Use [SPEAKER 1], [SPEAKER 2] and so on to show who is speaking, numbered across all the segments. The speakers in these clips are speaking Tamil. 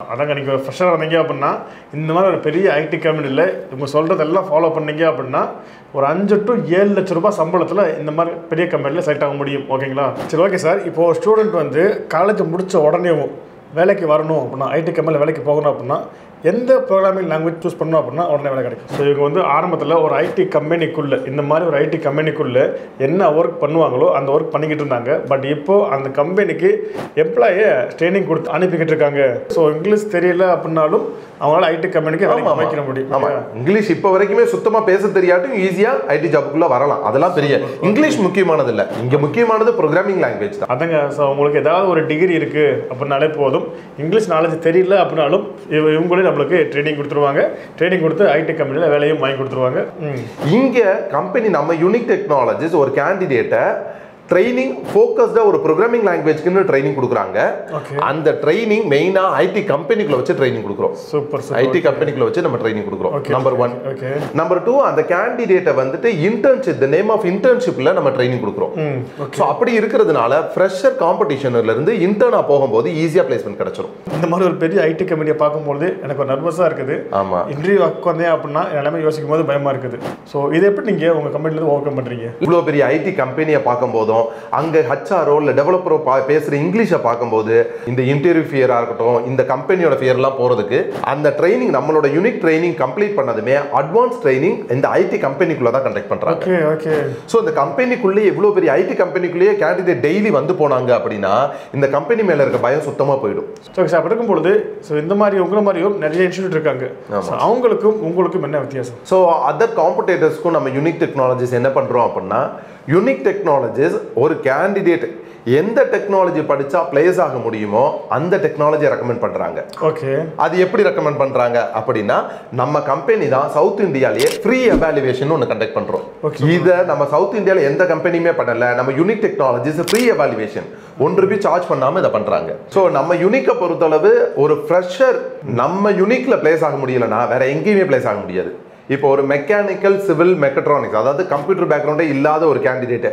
[SPEAKER 1] அதாங்க நீங்கள் ஃப்ரெஷ்ஷாக இருந்தீங்க அப்படின்னா இந்த மாதிரி ஒரு பெரிய ஐடி கம்பெனியில் இவங்க சொல்கிறதெல்லாம் ஃபாலோ பண்ணீங்க அப்படின்னா ஒரு அஞ்சு டு ஏழு லட்ச ரூபாய் சம்பளத்தில் இந்த மாதிரி பெரிய கம்பெனியில் செலக்ட் ஆக முடியும். ஓகேங்களா? சரி ஓகே சார் இப்போ ஸ்டூடெண்ட் வந்து காலேஜ் முடித்த உடனேவும் வேலைக்கு வரணும் அப்படின்னா ஐடி கம்பெனியில் வேலைக்கு போகணும் அப்படின்னா எந்த ப்ரோக்ராமிங் லாங்குவேஜ் சூஸ் பண்ணோம் அப்படின்னா உடனே வேலை கிடைக்கும். ஸோ இவங்க வந்து ஆரம்பத்தில் ஒரு ஐடி கம்பெனிக்குள்ளே இந்த மாதிரி ஒரு ஐடி கம்பெனிக்குள்ளே என்ன ஒர்க் பண்ணுவாங்களோ அந்த ஒர்க் பண்ணிக்கிட்டு இருந்தாங்க. பட் இப்போ அந்த கம்பெனிக்கு எம்ப்ளாயை ட்ரைனிங் கொடுத்து அனுப்பிக்கிட்டு இருக்காங்க. ஸோ இங்கிலீஷ் தெரியல அப்படின்னாலும் அவங்களால ஐடி கம்பெனிக்கு. அமைக்கிற முடியும்.
[SPEAKER 2] ஆமா. இங்கிலீஷ் இப்போ வரைக்குமே சுத்தமா பேச தெரியாட்டும் ஈஸியா ஐடி ஜாப்புக்குள்ள வரலாம். அதெல்லாம் பெரிய. இங்கிலீஷ் முக்கியமானது இல்ல. இங்க முக்கியமானது ப்ரோக்ராமிங் லாங்குவேஜ் தான்.
[SPEAKER 1] அதங்க ஸோ உங்களுக்கு ஏதாவது ஒரு டிகிரி இருக்குது அப்படின்னாலே போதும். இங்கிலீஷ் நாலேஜ் தெரியல அப்படின்னாலும் இவ- இவங்களே நம்மளுக்கு ட்ரைனிங் கொடுத்துருவாங்க. ட்ரைனிங் கொடுத்து ஐடி கம்பெனியில் வேலையும் வாங்கி கொடுத்துருவாங்க.
[SPEAKER 2] இங்கே கம்பெனி நம்ம யூனிக் டெக்னாலஜிஸ் ஒரு கேண்டிடேட்டை ட்ரைனிங் ஃபோக்கஸ்டா ஒரு ப்ரோக்ராமிங் லாங்குவேஜ்க்குன்னு ட்ரைனிங் கொடுக்குறாங்க. அந்த ட்ரைனிங் மெயினா ஐடி கம்பெனிக்குள்ள வச்சு ட்ரைனிங் கொடுக்குறோம்.
[SPEAKER 1] சூப்பர்
[SPEAKER 2] ஐடி கம்பெனிக்குள்ள வச்சு நம்ம ட்ரைனிங் கொடுக்குறோம். நம்பர் ஒன் நம்பர் டூ அந்த கேண்டிடேட்டை வந்துட்டு இன்டர்ன்ஷிப் த நேம் ஆஃப் இன்டர்ன்ஷிப்ல நம்ம ட்ரைனிங் கொடுக்குறோம். ஸோ அப்படி இருக்கிறதுனால ஃப்ரெஷர் காம்படிஷன்ல இருந்து இன்டர்னா போகும்போது ஈஸியா பிளேஸ்மெண்ட் கிடைச்சிரும்.
[SPEAKER 1] இந்த மாதிரி ஒரு பெரிய ஐடி கம்பெனியை பார்க்கும்போது எனக்கு ஒரு நர்வஸாக இருக்குது.
[SPEAKER 2] ஆமா.
[SPEAKER 1] இன்டர்வியூ ஒர்க் வந்தேன் அப்படின்னா எல்லாமே யோசிக்கும் போது பயமாக இருக்குது. ஸோ இதை எப்படி நீங்கள் உங்கள் கம்பெனிலேருந்து ஓவர் கம் பண்ணுறீங்க
[SPEAKER 2] இவ்வளோ பெரிய ஐடி கம்பெனியை பார்க்கும்போதும் அங்கே ஹச்ஆர்ஓ இல்லை டெவலப்பரோ பா பேசுகிற இங்கிலீஷை பார்க்கும்போது இந்த இன்டர்வியூ ஃபியராக இருக்கட்டும் இந்த கம்பெனியோட ஃபியர்லாம் போகிறதுக்கு அந்த ட்ரைனிங் நம்மளோட யூனிக் ட்ரைனிங் கம்ப்ளீட் பண்ணதுமே அட்வான்ஸ் ட்ரைனிங் இந்த ஐடி கம்பெனிக்குள்ளே தான் கண்டக்ட் பண்ணுறாங்க
[SPEAKER 1] ஓகே ஓகே
[SPEAKER 2] ஸோ இந்த கம்பெனிக்குள்ளேயே இவ்வளோ பெரிய ஐடி கம்பெனிக்குள்ளேயே கேண்டிடேட் டெய்லி வந்து போனாங்க அப்படின்னா இந்த கம்பெனி மேலே இருக்க பயம் சுத்தமாக போயிடும்.
[SPEAKER 1] ஸோ சார் அப்படி இருக்கும் பொழுது ஸோ இந்த மாதிரி உங்களை மாதிரியும் நிறைய இன்ஸ்டியூட் இருக்காங்க. அவங்களுக்கும் உங்களுக்கும் என்ன வித்தியாசம்?
[SPEAKER 2] ஸோ அதர் காம்படேட்டர்ஸ்க்கும் நம்ம யூனிக் டெக்னாலஜிஸ் என்ன பண்ணுறோம் அப்படின்னா யூனிக் டெக்னாலஜிஸ் ஒரு கேண்டிடேட் எந்த டெக்னாலஜி படித்தா பிளேஸ் ஆக முடியுமோ அந்த டெக்னாலஜியை ரெக்கமெண்ட் பண்ணுறாங்க
[SPEAKER 1] ஓகே
[SPEAKER 2] அது எப்படி ரெக்கமெண்ட் பண்ணுறாங்க அப்படின்னா நம்ம கம்பெனி தான் சவுத் இந்தியாலேயே ஃப்ரீ எவாலுவேஷன் ஒன்று கண்டக்ட் பண்ணுறோம். இதை நம்ம சவுத் இந்தியாவில் எந்த கம்பெனியுமே பண்ணல நம்ம யூனிக் டெக்னாலஜிஸ் ஃப்ரீ எவாலுவேஷன் ஒன்று ரூபாய் சார்ஜ் பண்ணாமல் இதை பண்ணுறாங்க ஸோ நம்ம யூனிக்கை பொறுத்தளவு ஒரு ஃப்ரெஷர் நம்ம யூனிக்ல பிளேஸ் ஆக முடியலன்னா வேற எங்கேயுமே பிளேஸ் ஆக முடியாது. இப்போ ஒரு மெக்கானிக்கல் சிவில் மெக்கட்ரானிக்ஸ் அதாவது கம்ப்யூட்டர் பேக்ரவுண்டே இல்லாத ஒரு கேண்டிடேட்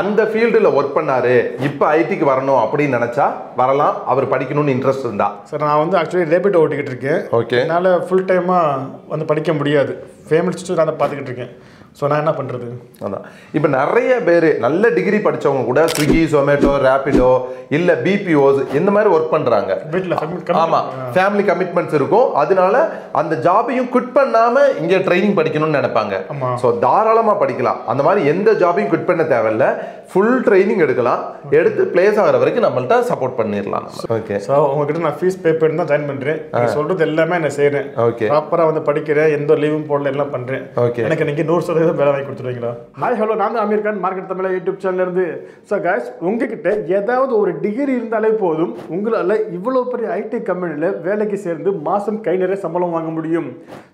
[SPEAKER 2] அந்த ஃபீல்டில் ஒர்க் பண்ணாரு இப்போ ஐடிக்கு வரணும் அப்படின்னு நினைச்சா வரலாம் அவர் படிக்கணும்னு இன்ட்ரெஸ்ட் இருந்தா.
[SPEAKER 1] சார் நான் வந்து ஆக்சுவலி ரேபிட் ஓட்டிக்கிட்டு இருக்கேன்.
[SPEAKER 2] ஓகே
[SPEAKER 1] என்னால் ஃபுல் டைமாக வந்து படிக்க முடியாது. ஃபேமிலி ஸ்டூடெண்ட் அதை பார்த்துக்கிட்டு இருக்கேன். ஸோ நான் என்ன பண்ணுறது
[SPEAKER 2] அதான். இப்போ நிறைய பேர் நல்ல டிகிரி படிச்சவங்க கூட ஸ்விக்கி ஜொமேட்டோ ரேபிடோ இல்லை பிபிஓஸ் இந்த மாதிரி ஒர்க் பண்ணுறாங்க
[SPEAKER 1] வீட்டில்
[SPEAKER 2] ஆமா. ஃபேமிலி கமிட்மெண்ட்ஸ் இருக்கும். அதனால அந்த ஜாபையும் குவிட் பண்ணாம இங்க ட்ரைனிங் படிக்கணும்னு நினைப்பாங்க. ஸோ தாராளமா படிக்கலாம். அந்த மாதிரி எந்த ஜாபையும் குவிட் பண்ண தேவையில்ல. ஃபுல் ட்ரைனிங் எடுக்கலாம். எடுத்து பிளேஸ் ஆகிற வரைக்கும் நம்மள்ட்ட சப்போர்ட் பண்ணிடலாம் ஓகே
[SPEAKER 1] ஸோ உங்ககிட்ட நான் ஃபீஸ் பே பண்ணி தான் ஜாயின் பண்ணுறேன் சொல்கிறது எல்லாமே நான் செய்கிறேன்
[SPEAKER 2] ஓகே
[SPEAKER 1] ப்ராப்பராக வந்து படிக்கிறேன். எந்த லீவும் போடல எல்லாம் பண்ணுறேன்
[SPEAKER 2] ஓகே
[SPEAKER 1] எனக்கு நீங்கள் நூறு சதவீதம் வேலை வாங்கி கொடுத்துருவீங்களா? ஹாய் ஹலோ நான் அமீர் கான் மார்க்கெட் தமிழ் யூடியூப் சேனல்லேருந்து ஸோ கைஸ் உங்ககிட்ட ஏதாவது ஒரு டிகிரி இருந்தாலே போதும். உங்களால் இவ்வளோ பெரிய ஐடி கம்பெனியில் வேலைக்கு சேர்ந்து மாதம் கை நிறைய சம்பளம் வாங்க முடியும்.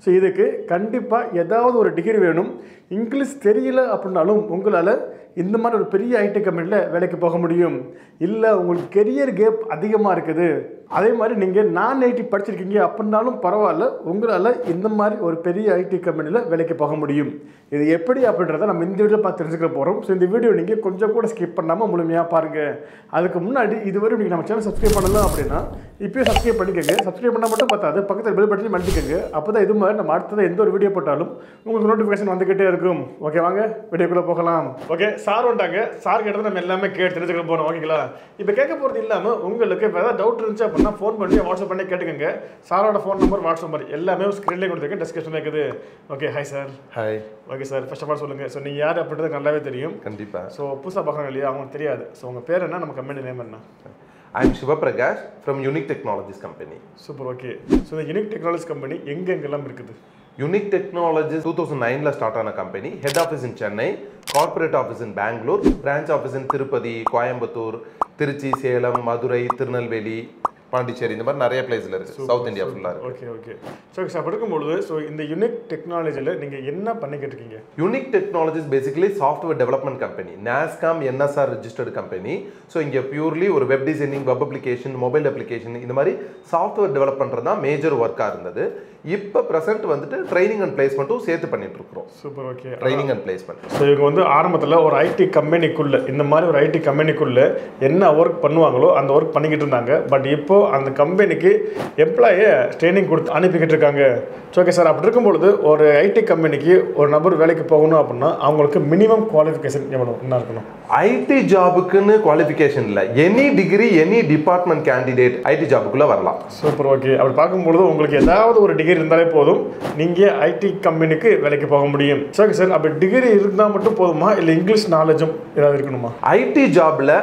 [SPEAKER 1] ஸோ இதுக்கு கண்டிப்பாக ஏதாவது ஒரு டிகிரி வேணும். இங்கிலீஷ் தெரியல அப்படின்னாலும் உங்களால் இந்த மாதிரி ஒரு பெரிய ஐடி கம்பெனியில் வேலைக்கு போக முடியும்? இல்லை உங்களுக்கு கெரியர் கேப் அதிகமாக இருக்குது? அதே மாதிரி நீங்கள் நான் ஐடி படிச்சிருக்கீங்க அப்படின்னாலும் பரவாயில்ல உங்களால் இந்த மாதிரி ஒரு பெரிய ஐடி கம்பெனியில் வேலைக்கு போக முடியும். இது எப்படி அப்படின்றத நம்ம இந்த வீடியோ பார்த்து தெரிஞ்சுக்க போகிறோம் ஸோ இந்த வீடியோ நீங்கள் கொஞ்சம் கூட ஸ்கிப் பண்ணாமல் முழுமையாக பாருங்கள் அதுக்கு முன்னாடி இதுவரை நீங்கள் நம்ம சேனல் சப்ஸ்கிரைப் பண்ணலாம் அப்படின்னா இப்போயே சப்ஸ்கிரைப் பண்ணிக்கோங்க. சப்ஸ்கிரைப் பண்ணால் மட்டும் பார்த்தாது பக்கத்தில் பெல் பட்டனையும் மன்னிக்கோங்க அப்போ தான் இது மாதிரி நம்ம அடுத்தது எந்த ஒரு வீடியோ போட்டாலும் உங்களுக்கு நோட்டிஃபிகேஷன் வந்துக்கிட்டே இருக்கும். ஓகே வாங்க வீடியோக்குள்ளே போகலாம். ஓகே சார் வந்துட்டாங்க சார் கிட்ட நம்ம எல்லாமே கேட்டு தெரிஞ்சுக்க போகிறோம் ஓகேங்களா? இப்போ கேட்க போகிறது இல்லாமல் உங்களுக்கு இப்போ ஏதாவது டவுட் இருந்துச்சு அப்படின்னா ஃபோன் பண்ணி வாட்ஸ்அப் பண்ணி கேட்டுக்கோங்க. சாரோட ஃபோன் நம்பர் வாட்ஸ்அப் நம்பர் எல்லாமே ஸ்க்ரீன்லேயே கொடுத்துருக்கேன். டிஸ்கஷன் இருக்குது. Okay hi sir
[SPEAKER 2] hi
[SPEAKER 1] okay sir first of all சொல்லுங்கள் ஸோ நீங்கள் யார் அப்படின்றது நல்லாவே தெரியும்.
[SPEAKER 2] கண்டிப்பா.
[SPEAKER 1] ஸோ புதுசாக பார்க்குறாங்க இல்லையா? அவங்களுக்கு தெரியாது. ஸோ உங்கள் பேர் என்ன? நம்ம கம்பெனி நேம் என்ன?
[SPEAKER 2] I am Sivaprakash from unique technologies company
[SPEAKER 1] super okay so இந்த யூனிக் டெக்னாலஜி கம்பெனி எங்கெங்கெல்லாம் இருக்குது?
[SPEAKER 2] யூனிக் டெக்னாலஜிஸ் டூ தௌசண்ட் நைனில் ஸ்டார்ட் ஆன company head office in Chennai corporate office in Bangalore branch office in Tirupati Coimbatore Trichy Salem Madurai Tirunelveli Pondicherry இந்த மாதிரி நிறைய பிளேஸ்ல இருக்கு. சவுத் இந்தியா ஃபுல்லா இருக்கு.
[SPEAKER 1] ஓகே ஓகே ஸோ அப்படி இருக்கும்பொழுது ஸோ இந்த யூனிக் டெக்னாலஜியில் நீங்கள் என்ன பண்ணிக்கிட்டு இருக்கீங்க
[SPEAKER 2] unique technologies basically software development company NASSCOM NSR registered company so இங்கே பியூர்லி ஒரு web designing web application mobile application இந்த மாதிரி சாஃப்ட்வேர் டெவலப் பண்ணுறது தான் மேஜர் ஒர்க்காக இருந்தது. இப்போ ப்ரெசென்ட் வந்துட்டு ட்ரைனிங் அண்ட் பிளேஸ்மெண்ட்டும் சேர்த்து பண்ணிட்டு இருக்கிறோம்
[SPEAKER 1] super okay
[SPEAKER 2] training and placement
[SPEAKER 1] so இவங்க வந்து ஆரம்பத்தில் ஒரு ஐடி கம்பெனிக்குள்ளே இந்த மாதிரி ஒரு ஐடி கம்பெனிக்குள்ளே என்ன ஒர்க் பண்ணுவாங்களோ அந்த ஒர்க் பண்ணிக்கிட்டு இருந்தாங்க. பட் இப்போ அந்த கம்பெனிக்கு எம்ப்ளாயை ட்ரைனிங் கொடுத்து அனுப்பிக்கிட்டு இருக்காங்க. ஓகே சார் அப்படி இருக்கும் பொழுது ஒரு ஐடி கம்பெனிக்கு ஒரு நபர் வேலைக்கு போகணும் அப்படின்னா அவங்களுக்கு மினிமம் குவாலிஃபிகேஷன் எவ்வளோ என்ன இருக்கணும்?
[SPEAKER 2] ஐடி ஜாபுக்குன்னு குவாலிஃபிகேஷன் இல்லை. Any degree any department candidate IT ஜாபுக்குள்ள வரலாம்.
[SPEAKER 1] சூப்பர் ஓகே அப்படி பார்க்கும்பொழுது உங்களுக்கு ஏதாவது ஒரு டிகிரி இருந்தாலே போதும். நீங்கள் ஐடி கம்பெனிக்கு வேலைக்கு போக முடியும். Okay sir. அப்போ டிகிரி இருந்தால் மட்டும் போதுமா? இல்லை இங்கிலீஷ் நாலேஜும் ஏதாவது இருக்கணுமா?
[SPEAKER 2] ஐடி ஜாபில்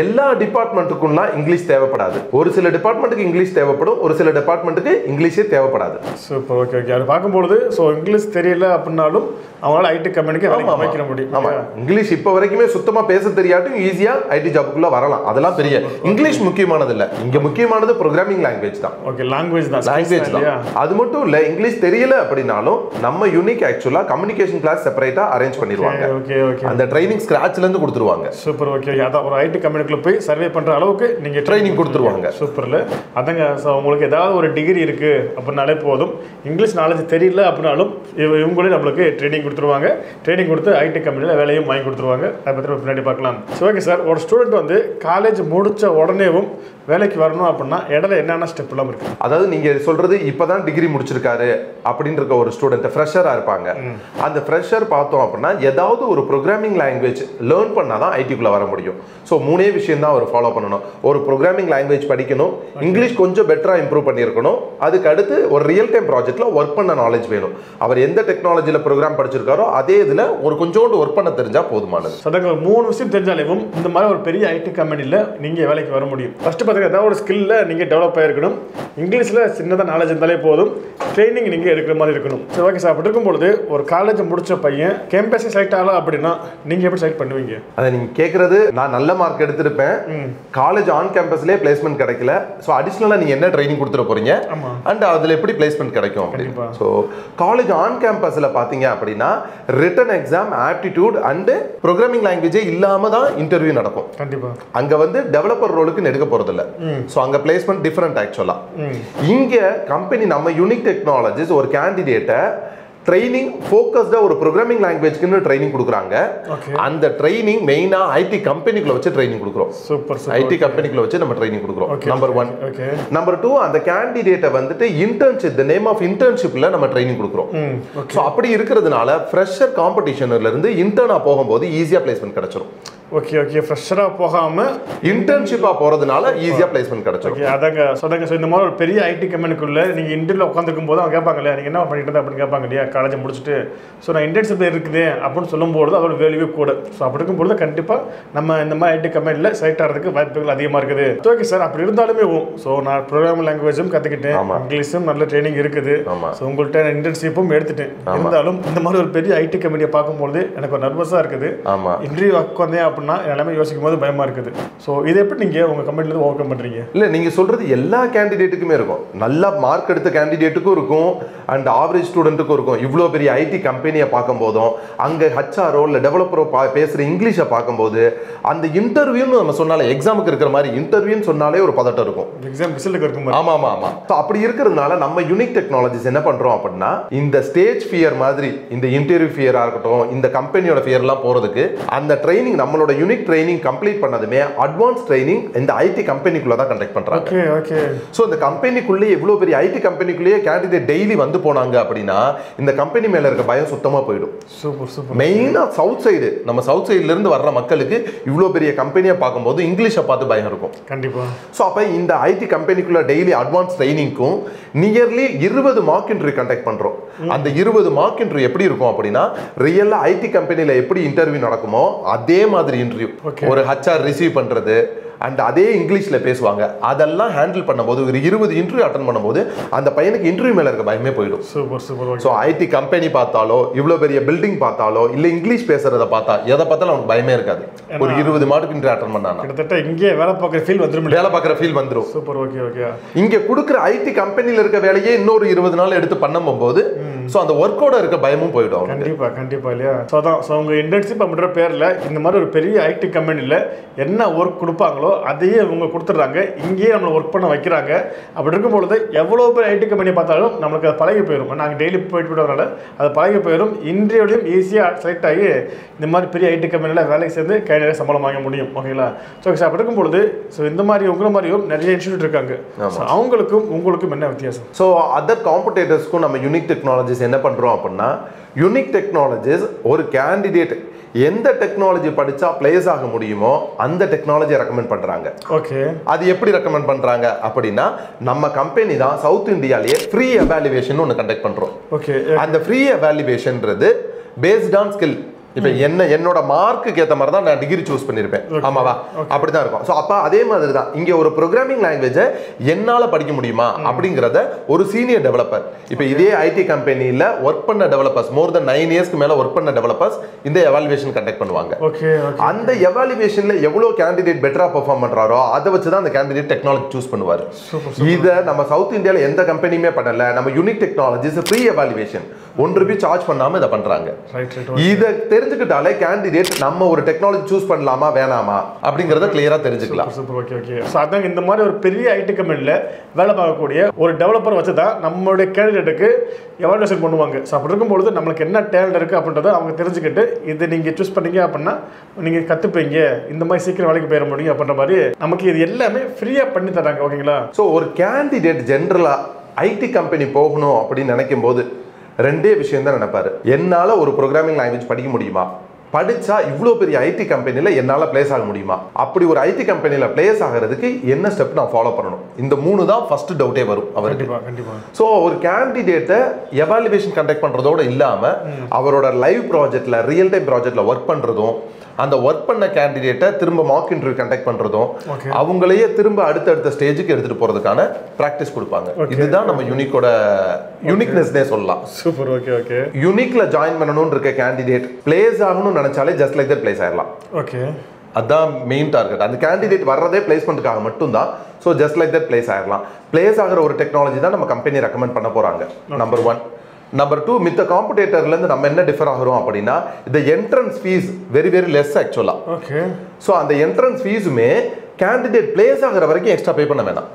[SPEAKER 2] எல்லா டிபார்ட்மெண்ட்டுக்கும்லாம் இங்கிலீஷ் தேவைப்படாது. ஒரு சில டிபார்ட்மெண்ட்டுக்கு இங்கிலீஷ் தேவைப்படும் ஒரு சில டிபார்ட்மெண்ட்டுக்கு இங்கிலீஷே தேவைப்படாது.
[SPEAKER 1] சூப்பர் ஓகே ஓகே அது பார்க்கும்பொழுது ஸோ இங்கிலீஷ் தெரியல அப்படின்னாலும் அவங்களால ஐடி கம்பெனிக்கு வேலைக்கு
[SPEAKER 2] ஆமா.
[SPEAKER 1] வைக்கிற முடியும்.
[SPEAKER 2] ஆமா. இங்கிலீஷ் இப்போ வரைக்குமே சுத்தமா பேச தெரியாட்டும் ஈஸியா ஐடி ஜாபுக்குள்ள வரலாம். அதெல்லாம் பெரிய இங்கிலீஷ் முக்கியமானது இல்ல இங்க முக்கியமானது ப்ரோக்ராமிங் லாங்குவேஜ் தான்.
[SPEAKER 1] ஓகே லாங்குவேஜ் தான்.
[SPEAKER 2] லாங்குவேஜ் தான். அது மட்டும் இல்ல இங்கிலீஷ் தெரியல அப்படின்னாலும் நம்ம யூனிக் ஆக்சுவலா கம்யூனிகேஷன் கிளாஸ் செப்பரேட்டா அரேஞ்ச் பண்ணிடுவாங்க.
[SPEAKER 1] ஓகே ஓகே
[SPEAKER 2] அந்த ட்ரைனிங் ஸ்கிராச்ல இருந்து கொடுத்துருவாங்க.
[SPEAKER 1] சூப்பர் ஓகே அதான் ஒரு ஐடி கம்பெனிக்குள்ள போய் சர்வே பண்ற அளவுக்கு நீங்க
[SPEAKER 2] Training கொடுத்துருவாங்க.
[SPEAKER 1] சூப்பர்ல. அதாங்க உங்களுக்கு ஏதாவது ஒரு டிகிரி இருக்கு அப்படின்னாலே போதும். இங்கிலீஷ் நாலேஜ் தெரியல அப்படின்னாலும் இவ- இவங்களே நம்மளுக்கு ட்ரைனிங் கொடுத்துருவாங்க. ட்ரைனிங் கொடுத்து ஐடி கம்பெனியில் வேலையும் வாங்கி கொடுத்துருவாங்க. அதை பற்றி நம்ம பின்னாடி பார்க்கலாம். ஸோ ஓகே சார் ஒரு ஸ்டூடெண்ட் வந்து காலேஜ் முடிச்ச உடனேவும் வேலைக்கு வரணும் அப்படின்னா இடையில என்னென்ன ஸ்டெப் எல்லாம் இருக்கு?
[SPEAKER 2] அதாவது நீங்க சொல்றது இப்பதான் டிகிரி முடிச்சிருக்காரு அப்படின்னு இருக்க ஒரு ஸ்டூடெண்ட் ஃப்ரெஷரா இருப்பாங்க. அந்த ஃப்ரெஷர் பார்த்தோம் அப்படின்னா ஏதாவது ஒரு ப்ரோக்ராமிங் லாங்குவேஜ் லேர்ன் பண்ணாதான் ஐடிக்குள்ள வர முடியும். ஸோ மூணே விஷயம் தான் அவர் ஃபாலோ பண்ணணும். ஒரு ப்ரோக்ராமிங் லாங்குவேஜ் படிக்கணும். இங்கிலீஷ் கொஞ்சம் பெட்டரா இம்ப்ரூவ் பண்ணியிருக்கணும். அதுக்கு அடுத்து ஒரு ரியல் டைம் ப்ராஜெக்ட்ல ஒர்க் பண்ண நாலேஜ் வேணும். அவர் எந்த டெக்னாலஜியில் ப்ரோக்ராம் படிச்சிருக்காரோ அதே இதுல ஒரு கொஞ்சோண்டு ஒர்க் பண்ண தெரிஞ்சா போதுமானது.
[SPEAKER 1] சதங்க மூணு விஷயம் தெரிஞ்சாலேவும் இந்த மாதிரி ஒரு பெரிய ஐடி கம்பெனியில் நீங்கள் வேலைக்கு வர முடியும். ஃபர்ஸ்ட் பார்த்தீங்கன்னா ஏதாவது ஒரு ஸ்கில்ல நீங்கள் டெவலப் ஆகிருக்கணும் இங்கிலீஷில் சின்னதாக நாலேஜ் இருந்தாலே போதும். ட்ரைனிங் நீங்கள் எடுக்கிற மாதிரி இருக்கணும். சரி ஓகே சார் அப்படி இருக்கும்பொழுது ஒரு காலேஜ் முடிச்ச பையன் கேம்பஸே செலக்ட் ஆகலாம் அப்படின்னா நீங்கள் எப்படி செலக்ட் பண்ணுவீங்க?
[SPEAKER 2] அதை நீங்க கேட்கறது நான் நல்ல மார்க் எடுத்திருப்பேன். காலேஜ் ஆன் கேம்பஸ்லேயே பிளேஸ்மெண்ட் கிடைக்கல. ஸோ அடிஷ்னலாக நீங்க என்ன ட்ரைனிங் கொடுத்துட போறீங்க?
[SPEAKER 1] ஆமா.
[SPEAKER 2] அண்ட் அதில் எப்படி பிளேஸ்மெண்ட் கிடைக்கும். அப்படின்னு. ஸோ காலேஜ் ஆன் கேம்பஸில் பார்த்தீங்க அப்படின்னா written exam aptitude and programming லாங்குவேஜே இல்லாம தான் இன்டர்வியூ நடக்கும்.
[SPEAKER 1] கண்டிப்பாக
[SPEAKER 2] அங்க வந்து டெவலப்பர் ரோலுக்கு எடுக்க போறது இல்ல ஸோ அங்க பிளேஸ்மெண்ட் டிஃபரெண்ட் ஆக்சுவலா இங்க கம்பெனி நம்ம யூனிக் டெக்னாலஜிஸ் ஒரு கேண்டிடேட்டை ட்ரைனிங் ஃபோக்கஸ்டா ஒரு ப்ரோக்ராமிங் லாங்குவேஜ்க்குன்னு ட்ரைனிங் கொடுக்குறாங்க. அந்த ட்ரைனிங் மெயினா ஐடி கம்பெனிக்குள்ள வச்சு ட்ரைனிங் கொடுக்குறோம்.
[SPEAKER 1] சூப்பர்
[SPEAKER 2] ஐடி கம்பெனிக்குள்ள வச்சு நம்ம ட்ரைனிங் கொடுக்குறோம். நம்பர் ஒன் நம்பர் டூ அந்த கேண்டிடேட்டை வந்துட்டு இன்டர்ன்ஷிப் த நேம் ஆஃப் இன்டர்ன்ஷிப்ல நம்ம ட்ரைனிங் கொடுக்குறோம். ஸோ அப்படி இருக்கிறதுனால ஃப்ரெஷர் காம்படிஷன்ல இருந்து இன்டர்னா போகும்போது ஈஸியா பிளேஸ்மெண்ட் கிடைச்சிரும்.
[SPEAKER 1] ஓகே ஓகே ஃப்ரெஷராக போகாமல்
[SPEAKER 2] இன்டர்ன்ஷிப்பா போறதுனால ஈஸியா பிளேஸ்மெண்ட் கிடைச்சிரும்.
[SPEAKER 1] ஓகே அதாங்க சொதாங்க ஸோ இந்த மாதிரி ஒரு பெரிய ஐடி கம்பெனிக்குள்ள நீங்கள் இன்டர்வியூல உட்காந்துருக்கும் போது அவங்க கேட்பாங்க இல்லையா? நீங்கள் என்ன பண்ணிட்டு இருந்த? அப்படின்னு கேட்பாங்க இல்லையா? காலேஜ் முடிச்சுட்டு. ஸோ நான் இன்டர்ன்ஷிப் இருக்குது அப்படின்னு சொல்லும்போது அதோட வேல்யூ கூட. ஸோ அப்படி இருக்கும்போது கண்டிப்பாக நம்ம இந்த மாதிரி ஐடி கம்பெனியில் செலக்ட் ஆகிறதுக்கு வாய்ப்புகள் அதிகமாக இருக்குது. ஓகே சார் அப்படி இருந்தாலுமே ஸோ நான் ப்ரோக்ராம் லாங்குவேஜும் கற்றுக்கிட்டேன். இங்கிலீஷும் நல்ல ட்ரைனிங் இருக்குது. ஸோ உங்கள்கிட்ட இன்டர்ன்ஷிப்பும் எடுத்துட்டேன். இருந்தாலும் இந்த மாதிரி ஒரு பெரிய ஐடி கம்பெனியை பார்க்கும்போது எனக்கு ஒரு நர்வஸாக இருக்குது. இன்டர்வியூ உட்காந்தேன் அப்படின்னா எல்லாமே யோசிக்கும் போது பயமாக இருக்குது. ஸோ இதை எப்படி நீங்கள் உங்கள் கம்பெனிலேருந்து ஓவர் கம் பண்ணுறீங்க
[SPEAKER 2] இல்ல நீங்க சொல்றது எல்லா கேண்டிடேட்டுக்குமே இருக்கும். நல்லா மார்க் எடுத்த கேண்டிடேட்டுக்கும் இருக்கும். அண்ட் ஆவரேஜ் ஸ்டூடெண்ட்டுக்கும் இருக்கும். இவ்வளோ பெரிய ஐடி கம்பெனியை பார்க்கும் போதும் அங்க ஹச்ஆரோ இல்ல டெவலப்பரோ பா பேசுற இங்கிலீஷை பார்க்கும்போது அந்த இன்டர்வியூன்னு நம்ம சொன்னாலே எக்ஸாமுக்கு இருக்கிற மாதிரி இன்டர்வியூன்னு சொன்னாலே ஒரு பதட்டம் இருக்கும்.
[SPEAKER 1] எக்ஸாம் ரிசல்ட்டுக்கு இருக்கும்
[SPEAKER 2] ஆமா ஆமா ஆமா. ஸோ அப்படி இருக்கிறதுனால நம்ம யூனிக் டெக்னாலஜிஸ் என்ன பண்றோம் அப்படின்னா இந்த ஸ்டேஜ் ஃபியர் மாதிரி இந்த இன்டர்வியூ ஃபியரா இருக்கட்டும் இந்த கம்பெனியோட ஃபியர்லாம் போறதுக்கு அந்த ட்ரைனிங் நம்மளோட யூனிக் ட்ரைனிங் கம்ப்ளீட் பண்ணதுமே அட்வான்ஸ் ட்ரைனிங் இந்த ஐடி கம்பெனிக்குள்ள தான் கண்டக்ட் பண்றாங்க.
[SPEAKER 1] ஓகே ஓகே
[SPEAKER 2] ஸோ இந்த கம்பெனிக்குள்ளே எவ்வளோ பெரிய ஐடி கம்பெனிக்குள்ளேயே கேண்டிடேட் டெய்லி வந்து போனாங்க அப்படின்னா இந்த கம்பெனி மேல இருக்க பயம் சுத்தமா போயிடும்.
[SPEAKER 1] சூப்பர் சூப்பர்
[SPEAKER 2] மெயினாக சவுத் சைடு நம்ம சவுத் சைடுல இருந்து வர்ற மக்களுக்கு இவ்வளோ பெரிய கம்பெனியை பார்க்கும்போது இங்கிலீஷை பார்த்து பயம் இருக்கும்.
[SPEAKER 1] கண்டிப்பா.
[SPEAKER 2] ஸோ அப்போ இந்த ஐடி கம்பெனிக்குள்ள டெய்லி அட்வான்ஸ் ட்ரைனிங்க்கும் நியர்லி இருபது மார்க் இன்டர்வியூ கண்டக்ட் பண்ணுறோம் அந்த இருபது மார்க் இன்டர்வியூ எப்படி இருக்கும் அப்படின்னா ரியலாக ஐடி கம்பெனியில் எப்படி இன்டர்வியூ நடக்குமோ அதே மாதிரி இன்டர்வியூ
[SPEAKER 1] Okay.
[SPEAKER 2] ஒரு ஹச்ஆர் ரிசீவ் பண்ணுறது அண்ட் அதே இங்கிலீஷில் பேசுவாங்க. அதெல்லாம் ஹேண்டில் பண்ணும்போது ஒரு இருபது இன்டர்வியூ அட்டன் பண்ணும்போது அந்த பையனுக்கு இன்டர்வியூ மேலே இருக்க பயமே போயிடும்.
[SPEAKER 1] Super super
[SPEAKER 2] so IT company பார்த்தாலோ இவ்வளோ பெரிய பில்டிங் பார்த்தாலோ இல்லை இங்கிலீஷ் பேசுறத பார்த்தா எதை பார்த்தாலும் அவனுக்கு பயமே இருக்காது. ஒரு இருபது மார்க்கு இன்டர்வியூ அட்டன் பண்ணானா.
[SPEAKER 1] கிட்டத்தட்ட இங்கே வேலை பார்க்குற ஃபீல் வந்துடும்
[SPEAKER 2] வேலை பார்க்குற ஃபீல் வந்துடும்
[SPEAKER 1] சூப்பர் ஓகே ஓகே
[SPEAKER 2] இங்க கொடுக்குற ஐடி கம்பெனில இருக்க வேலையே இன்னொரு இருபது நாள் எடுத்து பண்ணும்போது ஸோ அந்த ஒர்க்கோட இருக்க பயமும் போயிடும் அவங்களுக்கு.
[SPEAKER 1] கண்டிப்பா கண்டிப்பா இல்லையா? ஸோ அதான் ஸோ உங்க இன்டர்ன்ஷிப் அப்படின்ற பேர்ல இந்த மாதிரி ஒரு பெரிய ஐடி கம்பெனியில் என்ன ஒர்க் கொடுப்பாங்களோ அதையே இவங்க கொடுத்துட்றாங்க. இங்கேயே நம்மளை ஒர்க் பண்ண வைக்கிறாங்க. அப்படி இருக்கும் பொழுது எவ்வளோ பேர் ஐடி கம்பெனி பார்த்தாலும் நம்மளுக்கு அது பழகி போயிடும் நாங்கள் டெய்லி போயிட்டு போயிடுறதுனால அது பழகி போயிடும் இன்றையோடையும் ஈஸியாக செலக்ட் ஆகி இந்த மாதிரி பெரிய ஐடி கம்பெனியில் வேலைக்கு சேர்ந்து கை நிறைய சம்பளம் வாங்க முடியும். ஓகேங்களா ஸோ அப்படி இருக்கும் பொழுது ஸோ இந்த மாதிரி உங்களை மாதிரியும் நிறைய இன்ஸ்டியூட் இருக்காங்க. அவங்களுக்கும் உங்களுக்கும் என்ன வித்தியாசம்?
[SPEAKER 2] ஸோ அதர் காம்படேட்டர்ஸ்க்கும் நம்ம யூனிக் டெக்னாலஜிஸ் என்ன பண்ணுறோம் அப்படின்னா யூனிக் டெக்னாலஜிஸ் ஒரு கேண்டிடேட் எந்த டெக்னாலஜி படித்தா பிளேஸ் ஆக முடியுமோ அந்த டெக்னாலஜியை ரெக்கமெண்ட் பண்ணுறாங்க
[SPEAKER 1] ஓகே
[SPEAKER 2] அது எப்படி ரெக்கமெண்ட் பண்ணுறாங்க அப்படின்னா நம்ம கம்பெனி தான் சவுத் இந்தியாலேயே ஃப்ரீ எவாலுவேஷன் ஒன்று கண்டக்ட் பண்ணுறோம்
[SPEAKER 1] ஓகே
[SPEAKER 2] அந்த ஃப்ரீ எவாலுவேஷன்ன்றது பேஸ்ட் ஆன் ஸ்கில் இப்போ என்ன என்னோட மார்க்குக்கு ஏற்ற மாதிரி தான் நான் டிகிரி சூஸ் பண்ணியிருப்பேன் ஆமாவா? அப்படிதான் இருக்கும். ஸோ அப்போ அதே மாதிரி தான் இங்கே ஒரு ப்ரோக்ராமிங் லாங்குவேஜை என்னால் படிக்க முடியுமா? அப்படிங்கிறத ஒரு சீனியர் டெவலப்பர் இப்போ இதே ஐடி கம்பெனியில் ஒர்க் பண்ண டெவலப்பர்ஸ் மோர் தென் நைன் இயர்ஸ்க்கு மேலே ஒர்க் பண்ண டெவலப்பர்ஸ் இந்த எவாலுவேஷன் கண்டக்ட் பண்ணுவாங்க. அந்த எவாலுவேஷன்ல எவ்வளோ கேண்டிடேட் பெட்டரா பெர்ஃபார்ம் பண்றாரோ அதை வச்சு தான் அந்த கேண்டிடேட் டெக்னாலஜி சூஸ் பண்ணுவார். இதை நம்ம சவுத் இந்தியாவில் எந்த கம்பெனியுமே பண்ணல நம்ம யூனிக் டெக்னாலஜிஸ் ஃப்ரீ எவாலுவேஷன் ஒன்று ரூபாய் சார்ஜ் பண்ணாம இதை பண்றாங்க. இதை தெரிஞ்சுக்கிட்டாலே கேண்டிடேட் நம்ம ஒரு டெக்னாலஜி சூஸ் பண்ணலாமா வேணாமா? அப்படிங்கறத கிளியரா தெரிஞ்சுக்கலாம்.
[SPEAKER 1] சூப்பர் ஓகே ஓகே ஸோ அதாங்க இந்த மாதிரி ஒரு பெரிய ஐடி கம்பெனியில் வேலை பார்க்கக்கூடிய ஒரு டெவலப்பர் வச்சு தான் நம்மளுடைய கேண்டிடேட்டுக்கு எவாலுவேஷன் பண்ணுவாங்க. ஸோ அப்படி இருக்கும்பொழுது நம்மளுக்கு என்ன டேலண்ட் இருக்குது அப்படின்றத அவங்க தெரிஞ்சுக்கிட்டு இது நீங்கள் சூஸ் பண்ணீங்க அப்படின்னா நீங்கள் கற்றுப்பீங்க இந்த மாதிரி சீக்கிரம் வேலைக்கு போயிட முடியும் அப்படின்ற மாதிரி நமக்கு இது எல்லாமே ஃப்ரீயாக பண்ணி தராங்க ஓகேங்களா
[SPEAKER 2] ஸோ ஒரு கேண்டிடேட் ஜென்ரலா ஐடி கம்பெனி போகணும் அப்படின்னு நினைக்கும் போது ரெண்டே விஷயம் தான் நினைப்பாரு. என்னால ஒரு ப்ரோக்ராமிங் லாங்குவேஜ் படிக்க முடியுமா? படிச்சா இவ்வளோ பெரிய ஐடி கம்பெனியில் என்னால் பிளேஸ் ஆக முடியுமா? அப்படி ஒரு ஐடி கம்பெனியில் பிளேஸ் ஆகிறதுக்கு என்ன ஸ்டெப் நான் ஃபாலோ பண்ணணும்? இந்த மூணு தான் ஃபர்ஸ்ட் டவுட்டே வரும் அவருக்கு. ஸோ ஒரு கேண்டிடேட்டை எவாலுவேஷன் கண்டக்ட் பண்ணுறதோட இல்லாமல் அவரோட லைவ் ப்ராஜெக்டில் ரியல் டைம் ப்ராஜெக்டில் ஒர்க் பண்ணுறதும் அந்த ஒர்க் பண்ண கேண்டிடேட்டை திரும்ப மார்க் இன்டர்வியூ கண்டக்ட் பண்ணுறதும். அவங்களையே திரும்ப அடுத்தடுத்த ஸ்டேஜுக்கு எடுத்துகிட்டு போகிறதுக்கான ப்ராக்டிஸ் கொடுப்பாங்க. இதுதான் நம்ம யூனிக்கோட யூனிக்னஸ்னே சொல்லலாம்.
[SPEAKER 1] சூப்பர் ஓகே ஓகே
[SPEAKER 2] யூனிக்ல ஜாயின் பண்ணணும்னு இருக்க கேண்டிடேட் பிளேஸ் ஆகணும்னு நினைச்சாலே ஜஸ்ட் லைக் தட் பிளேஸ் ஆயிடலாம்
[SPEAKER 1] ஓகே
[SPEAKER 2] அதான் மெயின் டார்கெட் அந்த கேண்டிடேட் வர்றதே பிளேஸ்மெண்ட்டுக்காக மட்டும்தான். So just like that place ஆகலாம் பிளேஸ் ஆகிற ஒரு டெக்னாலஜி தான் நம்ம கம்பெனி ரெக்கமெண்ட் பண்ண போறாங்க. நம்பர் ஒன் நம்பர் டூ மித்த காம்படேட்டர்லேருந்து நம்ம என்ன டிஃபர் ஆகிறோம் அப்படின்னா இந்த entrance fees very very less ஆக்சுவலாக
[SPEAKER 1] ஓகே
[SPEAKER 2] ஸோ அந்த என்ட்ரன்ஸ் ஃபீஸுமே கேண்டிடேட் பிளேஸ் ஆகிற வரைக்கும் எக்ஸ்ட்ரா பே பண்ண வேணாம்.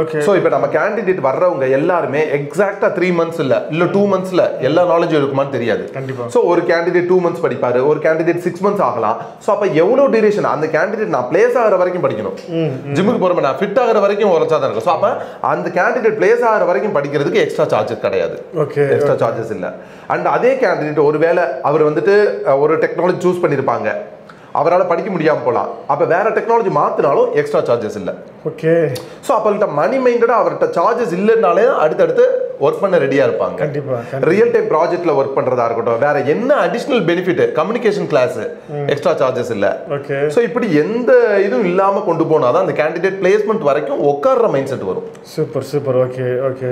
[SPEAKER 1] ஓகே
[SPEAKER 2] ஸோ இப்போ நம்ம கேண்டிடேட் வர்றவங்க எல்லாருமே எக்ஸாக்டா த்ரீ மந்த்ஸ் இல்ல இல்ல டூ மந்த்ஸ்ல எல்லா நாலேஜும் இருக்குமான்னு தெரியாது.
[SPEAKER 1] கண்டிப்பா.
[SPEAKER 2] ஸோ ஒரு கேண்டிடேட் டூ மந்த்ஸ் படிப்பாரு ஒரு கேண்டிடேட் சிக்ஸ் மந்த்ஸ் ஆகலாம். ஸோ அப்போ எவ்வளோ டியூரேஷன் அந்த கேண்டிடேட் நான் பிளேஸ் ஆகிற வரைக்கும் படிக்கணும். ஜிம்முக்கு போகிறப்ப நான் ஃபிட் ஆகிற வரைக்கும் உரைச்சா தான் இருக்கும். ஸோ அப்போ அந்த கேண்டிடேட் பிளேஸ் ஆகிற வரைக்கும் படிக்கிறதுக்கு எக்ஸ்ட்ரா சார்ஜஸ் கிடையாது.
[SPEAKER 1] ஓகே
[SPEAKER 2] எக்ஸ்ட்ரா சார்ஜஸ் இல்லை. அண்ட் அதே கேண்டிடேட் ஒருவேளை அவர் வந்துட்டு ஒரு டெக்னாலஜி சூஸ் பண்ணியிருப்பாங்க அவரால் படிக்க முடியாமல் போகலாம். அப்போ வேற டெக்னாலஜி மாற்றினாலும் எக்ஸ்ட்ரா சார்ஜஸ் இல்லை.
[SPEAKER 1] ஓகே
[SPEAKER 2] ஸோ அப்போல்ட்ட மணி மைண்டடாக அவர்கிட்ட சார்ஜஸ் இல்லைனாலே அடுத்தடுத்து ஒர்க் பண்ண ரெடியாக இருப்பாங்க.
[SPEAKER 1] கண்டிப்பா
[SPEAKER 2] ரியல் டைம் ப்ராஜெக்ட்ல ஒர்க் பண்றதா இருக்கட்டும் வேற என்ன additional benefit communication class extra charges இல்ல.
[SPEAKER 1] ஓகே.
[SPEAKER 2] ஸோ இப்படி எந்த இதுவும் இல்லாம கொண்டு போனாதான் அந்த கேண்டிடேட் பிளேஸ்மெண்ட் வரைக்கும் உட்கார்ற மைண்ட் செட் வரும்.
[SPEAKER 1] Super super okay okay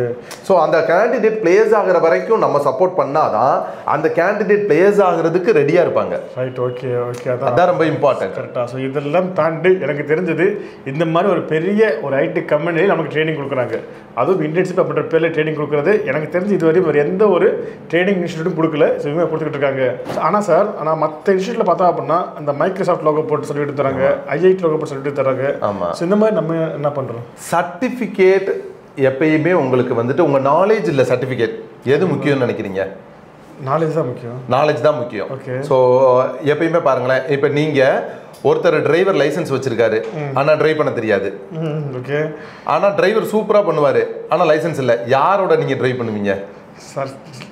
[SPEAKER 2] so அந்த கேண்டிடேட் பிளேஸ் ஆகிற வரைக்கும் நம்ம சப்போர்ட் பண்ணாதான் அந்த கேண்டிடேட் பிளேஸ் ஆகுறதுக்கு ரெடியா இருப்பாங்க.
[SPEAKER 1] ரைட் ஓகே ஓகே அதான்.
[SPEAKER 2] ரொம்ப இம்பார்ட்டன்ட்
[SPEAKER 1] கரெக்டாக ஸோ இதெல்லாம் தாண்டி எனக்கு தெரிஞ்சது இந்த மாதிரி ஒரு பெரிய ஒரு ஐடி கம்பெனியில் நமக்கு ட்ரைனிங் கொடுக்குறாங்க. அதுவும் இன்டர்ன்ஷிப் அப்படின்ற பேரில் ட்ரைனிங் கொடுக்குறது எனக்கு தெரிஞ்சு இதுவரையும் வேறு எந்த ஒரு ட்ரைனிங் இன்ஸ்டியூட்டும் கொடுக்கல. ஸோ இவங்க கொடுத்துக்கிட்டு இருக்காங்க. ஆனால் சார் ஆனால் மற்ற இன்ஸ்டியூட்டில் பார்த்தா அப்படின்னா அந்த மைக்ரோசாஃப்ட் லோகோ போட்டு சொல்லிட்டு தராங்க ஐஐடி லோகோ போட்டு சொல்லிட்டு தராங்க.
[SPEAKER 2] ஆமா.
[SPEAKER 1] ஸோ இந்த மாதிரி நம்ம என்ன பண்ணுறோம்
[SPEAKER 2] சர்டிஃபிகேட் எப்பயுமே உங்களுக்கு வந்துட்டு உங்க நாலேஜ் இல்ல சர்டிஃபிகேட் எது முக்கியம்னு நினைக்கிறீங்க?
[SPEAKER 1] நாலேஜ் தான் முக்கியம்.
[SPEAKER 2] நாலேஜ் தான் முக்கியம்.
[SPEAKER 1] Okay.
[SPEAKER 2] ஸோ எப்பயுமே பாருங்களேன். இப்போ நீங்க ஒருத்தர் டிரைவர் லைசென்ஸ் வச்சிருக்காரு. ஆனா டிரைவ் பண்ண தெரியாது.
[SPEAKER 1] ஓகே
[SPEAKER 2] ஆனா டிரைவர் சூப்பரா பண்ணுவாரு. ஆனா லைசென்ஸ் இல்ல. யாரோட நீங்க டிரைவ் பண்ணுவீங்க?
[SPEAKER 1] சார்